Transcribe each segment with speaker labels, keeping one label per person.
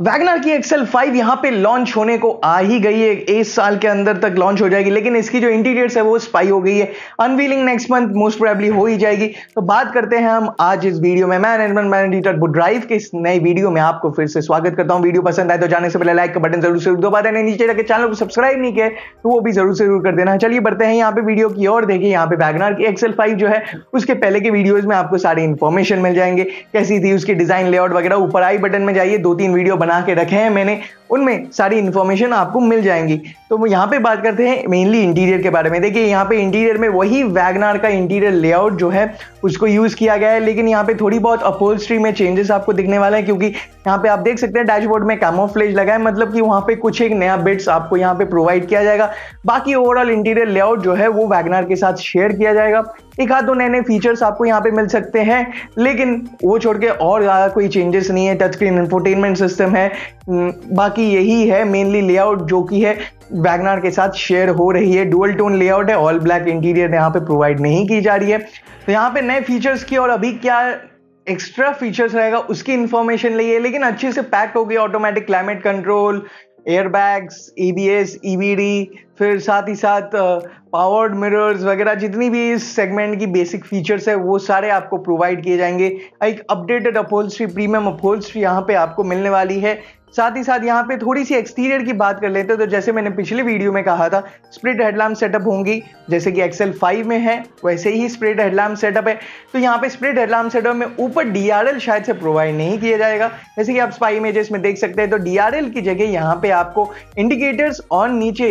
Speaker 1: Wagner की Excel 5 यहाँ पे लॉन्च होने को आ ही गई है। एक साल के अंदर तक लॉन्च हो जाएगी, लेकिन इसकी जो इंटीरियर्स है वो स्पाई हो गई है। Unveiling next month most probably हो ही जाएगी। तो बात करते हैं हम आज इस वीडियो में। मैनेजमेंट मैनेजर ड्राइव के इस नई वीडियो में आपको फिर से स्वागत करता हूँ। वीडियो पसंद आए तो जाने से पहले लाइक का बटन ज़रूर से दबा देना। नीचे रखे चैनल को सब्सक्राइब नहीं किया तो वो भी ज़रूर ज़रूर कर देना। चलिए बढ़ते हैं यहाँ पे वीडियो की और देखिए यहाँ पे वैगनर की एक्सेल फाइव जो है, उसके पहले के वीडियोज़ में आपको सारी इन्फॉर्मेशन मिल जाएँगे। कैसी थी उसकी डिज़ाइन लेआउट वगैरह, ऊपर आई बटन में जाइए, दो तीन वीडियो बना के रखे हैं। मैंने उनमें सारी इन्फॉर्मेशन आपको मिल जाएँगी। तो हम यहाँ पे बात करते हैं मेनली इंटीरियर के बारे में। देखिए, यहाँ पे इंटीरियर में वही वैगनार का इंटीरियर लेआउट जो है, उसको यूज़ किया गया है, लेकिन यहाँ पे थोड़ी बहुत अपोल्स्ट्री में चेंजेस आपको दिखने वाले हैं, क्योंकि यहाँ पे आप देख सकते हैं डैशबोर्ड में कैमोफ्लेज लगा है मतलब कि वहाँ पे कुछ एक नया बिट्स आपको यहाँ पे प्रोवाइड किया जाएगा। बाकी ओवरऑल इंटीरियर लेआउट जो है, वो वैगनार के साथ शेयर किया जाएगा। एक आध दो नए नए फीचर्स आपको यहाँ पे मिल सकते हैं, लेकिन वो छोड़ के और ज़्यादा कोई चेंजेस नहीं है। टच स्क्रीन इंफोटेनमेंट सिस्टम है बाकी यही है मेनली लेआउट जो कि है। वैगनार के साथ शेयर हो रही है। डुअल टोन लेआउट है। ऑल ब्लैक इंटीरियर यहाँ पे प्रोवाइड नहीं की जा रही है। तो यहाँ पे नए फीचर्स की और अभी क्या एक्स्ट्रा फीचर्स रहेगा, उसकी इंफॉर्मेशन लिए लेकिन अच्छे से पैक हो गई automatic climate control airbags EBS EBD फिर साथ ही साथ पावर्ड मिरर्स वगैरह, जितनी भी इस सेगमेंट की बेसिक फीचर्स है, वो सारे आपको प्रोवाइड किए जाएँगे। एक अपडेटेड अपोल्स्ट्री प्रीमियम अपोल्स्ट्री यहाँ पे आपको मिलने वाली है। साथ ही साथ यहाँ पे थोड़ी सी एक्सटीरियर की बात कर लेते हैं तो जैसे मैंने पिछले वीडियो में कहा था स्प्रिट हेडलैम्प सेटअप होंगी, जैसे कि एक्सेल 5 में है, वैसे ही स्प्रिट हेडलैम्प सेटअप है। तो यहाँ पे स्प्रिट हेडलैम्प सेटअप में ऊपर डीआरएल शायद से प्रोवाइड नहीं किया जाएगा। जैसे कि आप स्पाई इमेजेस में देख सकते हैं तो डीआरएल की जगह यहाँ पे आपको इंडिकेटर्स और नीचे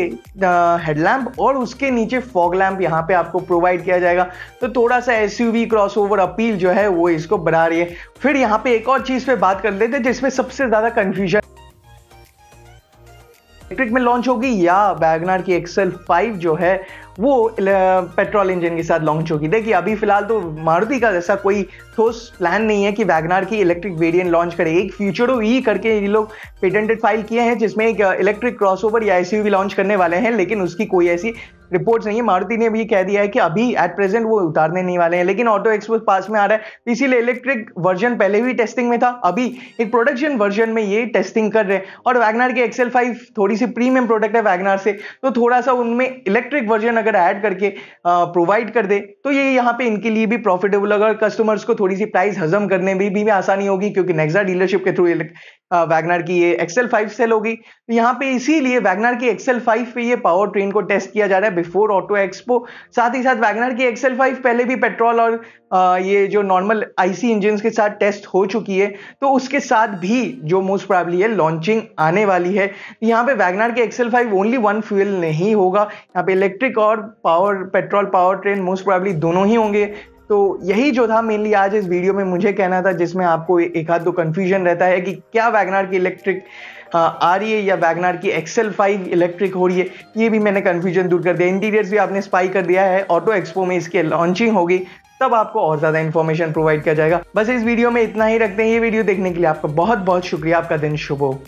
Speaker 1: हेडलैम्प और उसके नीचे फॉग लैम्प यहाँ पे आपको प्रोवाइड किया जाएगा। तो थोड़ा सा एस क्रॉस ओवर अपील जो है, वो इसको बढ़ा रही है। फिर यहाँ पे एक और चीज़ पे बात कर लेते हैं, जिसमें सबसे ज़्यादा कंफ्यूजन इलेक्ट्रिक में लॉन्च होगी या बैगनार की एक्सेल फाइव जो है, वो पेट्रोल इंजन के साथ लॉन्च होगी। देखिए, अभी फ़िलहाल तो मारुति का जैसा कोई ठोस प्लान नहीं है कि वैगनार की इलेक्ट्रिक वेरिएंट लॉन्च करे। एक फ्यूचर ई करके ये लोग पेटेंटेड फ़ाइल किए हैं, जिसमें एक इलेक्ट्रिक क्रॉसओवर या एसयूवी लॉन्च करने वाले हैं, लेकिन उसकी कोई ऐसी रिपोर्ट्स नहीं है। मारुति ने भी कह दिया है कि अभी एट प्रेजेंट वो उतारने नहीं वाले हैं लेकिन ऑटो एक्सपोज पास में आ रहा है। इसीलिए इलेक्ट्रिक वर्जन पहले भी टेस्टिंग में था अभी एक प्रोडक्शन वर्जन में ये टेस्टिंग कर रहे हैं। और वैगनार के एक्सेल फाइव थोड़ी सी प्रीमियम प्रोडक्ट है वैगनार से तो थोड़ा सा उनमें इलेक्ट्रिक वर्जन अगर ऐड करके प्रोवाइड कर दे तो ये यहाँ पे इनके लिए भी प्रॉफिटेबल अगर कस्टमर्स को थोड़ी सी प्राइस हजम करने में भी, भी आसानी होगी क्योंकि नेक्सा डीलरशिप के थ्रू वैगनार की ये एक्सेल फाइव सेल होगी। तो यहाँ पे इसीलिए वैगनार की एक्सएल फाइव पे ये पावर ट्रेन को टेस्ट किया जा रहा है बिफोर ऑटो एक्सपो साथ ही साथ वैगनार की एक्सएल फाइव पहले भी पेट्रोल और आ, ये जो नॉर्मल आईसी इंजन के साथ टेस्ट हो चुकी है। तो उसके साथ भी जो मोस्ट प्रॉब्ली है लॉन्चिंग आने वाली है। यहाँ पे वैगनार के XL five only one fuel नहीं होगा। यहाँ पे इलेक्ट्रिक और power petrol power train most probably दोनों ही होंगे। तो यही जो था मेनली आज इस वीडियो में मुझे कहना था, जिसमें आपको एक आध दो कंफ्यूजन रहता है कि क्या वैगनार की इलेक्ट्रिक आ रही है या वैगनार की एक्सेल फाइव इलेक्ट्रिक हो रही है, ये भी मैंने कंफ्यूजन दूर कर दिया। इंटीरियर्स भी आपने स्पाई कर दिया है ऑटो एक्सपो में इसके लॉन्चिंग होगी, तब आपको और ज़्यादा इन्फॉर्मेशन प्रोवाइड किया जाएगा। बस इस वीडियो में इतना ही रखते हैं। ये वीडियो देखने के लिए आपका बहुत बहुत शुक्रिया। आपका दिन शुभ हो।